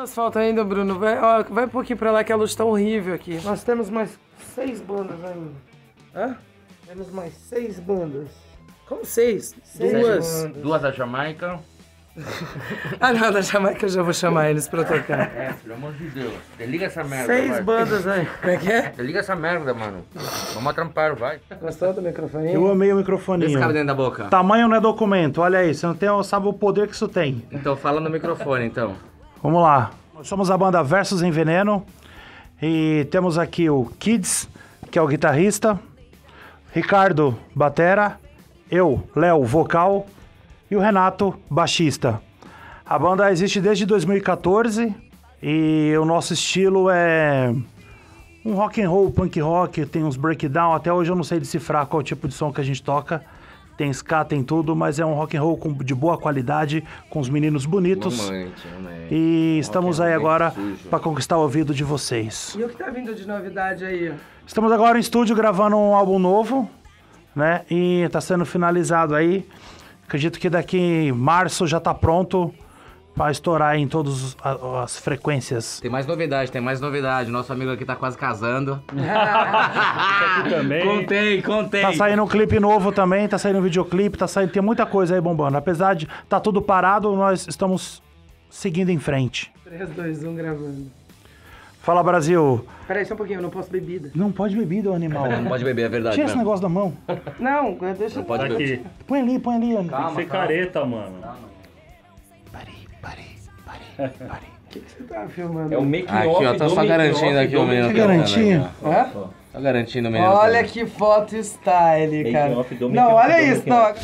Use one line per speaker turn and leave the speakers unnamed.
asfalto ainda, Bruno. Vai, ó, vai um pouquinho pra lá que a luz tá horrível aqui. Nós temos mais seis bandas ainda. Hã? Temos mais seis bandas. Como seis?
Seis
Duas.
bandas. Duas da Jamaica.
Ah, não, da Jamaica eu já vou chamar eles pra tocar.
É, pelo amor de Deus. Desliga essa merda,
Seis
vai.
bandas aí. Como é que é?
Desliga essa merda, mano. Vamos atrampar, vai.
Gostou do microfone?
Eu amei o
Esse
microfoninho.
cabe dentro da boca.
Tamanho não é documento, olha aí, você não tem, sabe o poder que isso tem.
Então fala no microfone, então.
Vamos lá. Nós somos a banda Versus em Veneno e temos aqui o Kids, que é o guitarrista, Ricardo, batera, eu, Léo, vocal e o Renato, baixista. A banda existe desde 2014 e o nosso estilo é um rock and roll, punk rock, tem uns breakdown, até hoje eu não sei decifrar qual tipo de som que a gente toca. Tem ska, tem tudo, mas é um rock and roll com- de boa qualidade, com os meninos bonitos.
Mamante, mamante.
E estamos aí agora para conquistar o ouvido de vocês.
E o que tá vindo de novidade aí?
Estamos agora em estúdio gravando um álbum novo, né? E tá sendo finalizado aí. Acredito que daqui em março já tá pronto para estourar em todas as frequências.
Tem mais novidade, tem mais novidade. Nosso amigo aqui tá quase casando.
também.
Contei, contei.
Tá saindo um clipe novo também, tá saindo um videoclipe, tá saindo, tem muita coisa aí bombando. Apesar de tá tudo parado, nós estamos seguindo em frente.
3, 2, 1 gravando.
Fala Brasil.
Peraí, só um pouquinho, eu não posso bebida.
Não pode bebida, animal.
Não pode beber, é verdade.
Tira esse
né?
negócio da mão.
Não, deixa eu...
Pode
Tá
beber.
aqui.
Põe ali, põe ali.
Tem que ser careta, mano.
Parei.
O que, que você tá filmando?
É o make
Aqui, ó, tá só garantindo aqui o menino. Aqui, ó.
Hã?
Tá garantindo o menino.
Olha que foto style, cara. Não, olha
do
isso, não.